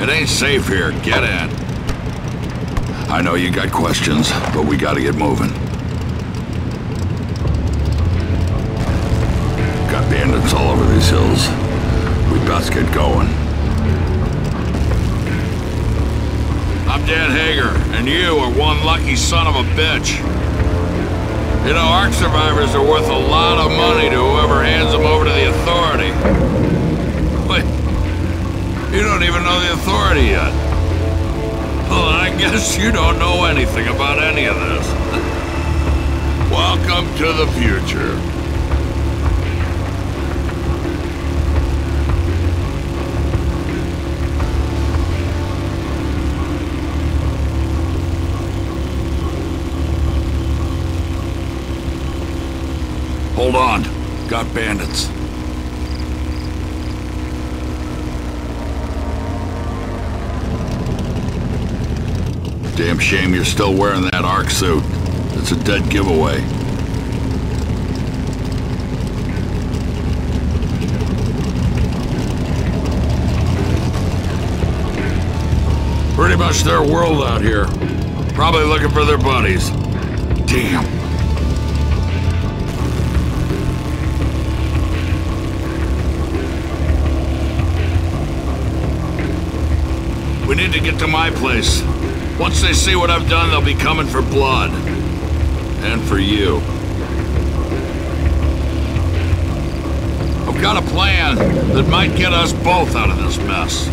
It ain't safe here. Get in. I know you got questions, but we gotta get moving. Got bandits all over these hills. We best get going. I'm Dan Hagar, and you are one lucky son of a bitch. You know, Ark survivors are worth a lot of money to whoever hands them over to the Authority. Wait, you don't even know the Authority yet. Well, I guess you don't know anything about any of this. Welcome to the future. Shame you're still wearing that Ark suit. It's a dead giveaway. Pretty much their world out here. Probably looking for their buddies. Damn. We need to get to my place. Once they see what I've done, they'll be coming for blood. And for you. I've got a plan that might get us both out of this mess.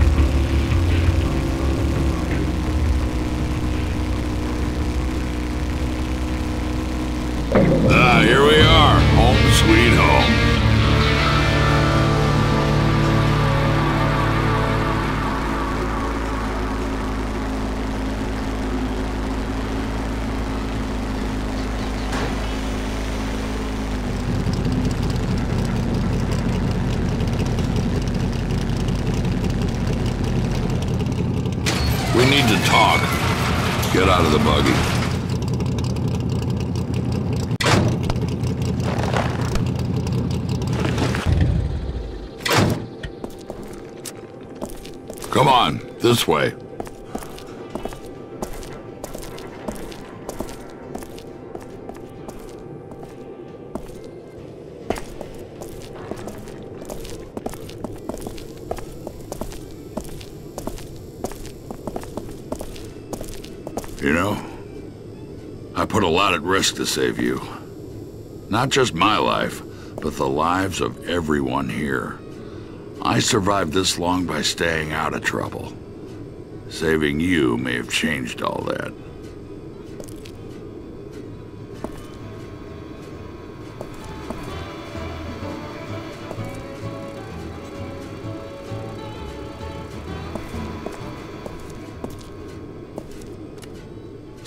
Ah, here we are. Home sweet home. Talk. Get out of the buggy. Come on, this way. You know, I put a lot at risk to save you. Not just my life, but the lives of everyone here. I survived this long by staying out of trouble. Saving you may have changed all that.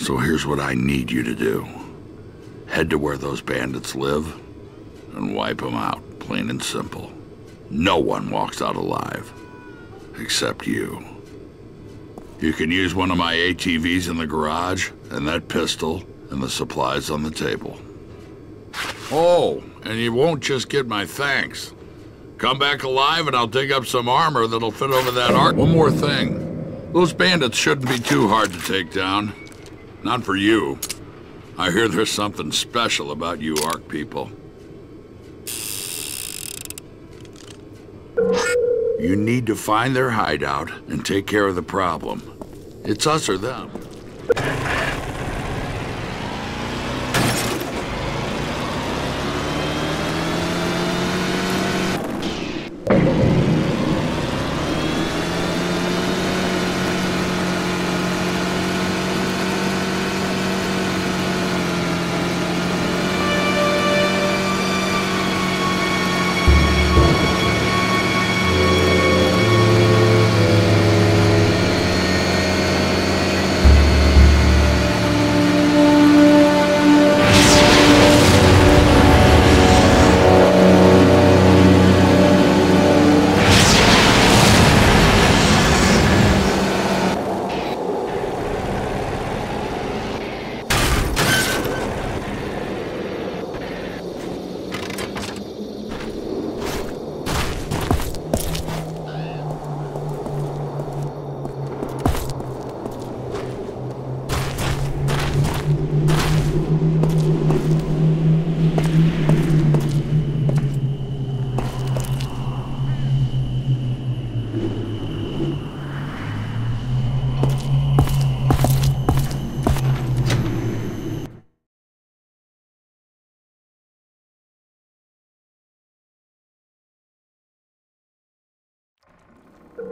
So here's what I need you to do. Head to where those bandits live and wipe them out, plain and simple. No one walks out alive. Except you. You can use one of my ATVs in the garage, and that pistol, and the supplies on the table. Oh, and you won't just get my thanks. Come back alive and I'll dig up some armor that'll fit over that Ark. One more thing. Those bandits shouldn't be too hard to take down. Not for you. I hear there's something special about you Ark people. You need to find their hideout and take care of the problem. It's us or them.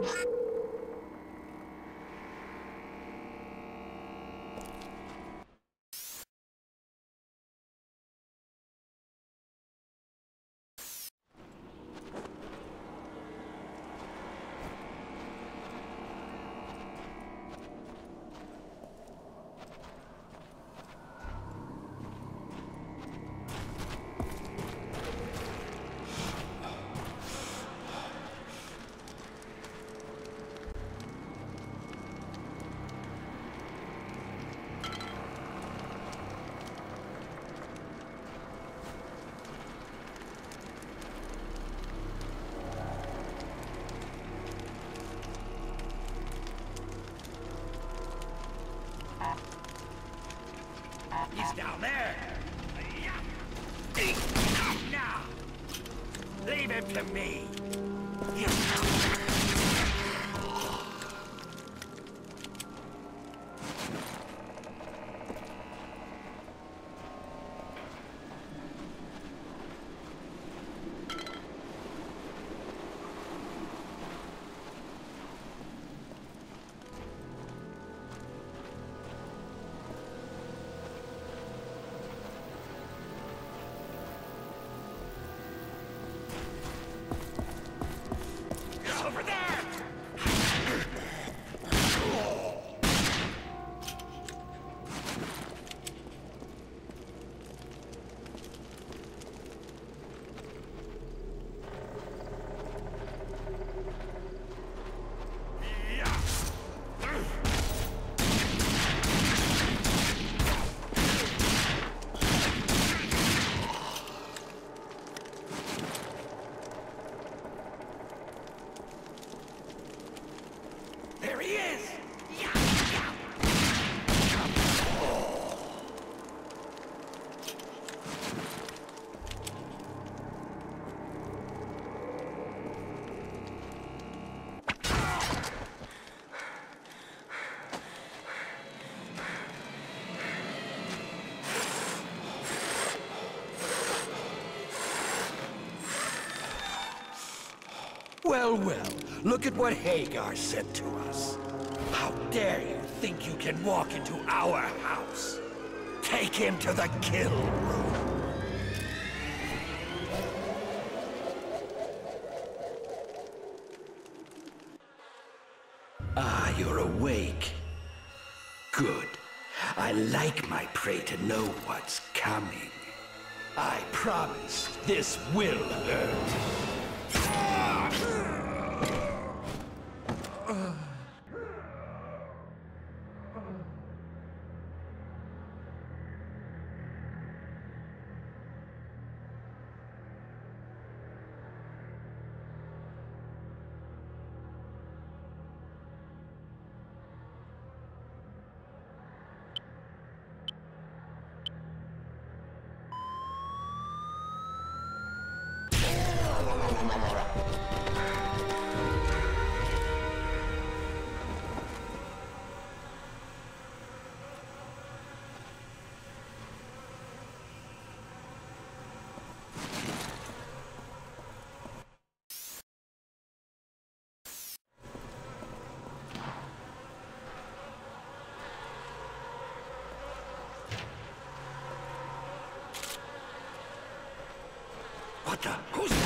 Yeah. Well, well, look at what Hagar said to us. How dare you think you can walk into our house? Take him to the kill room. Ah, you're awake. Good. I like my prey to know what's coming. I promise this will hurt. What the? Who's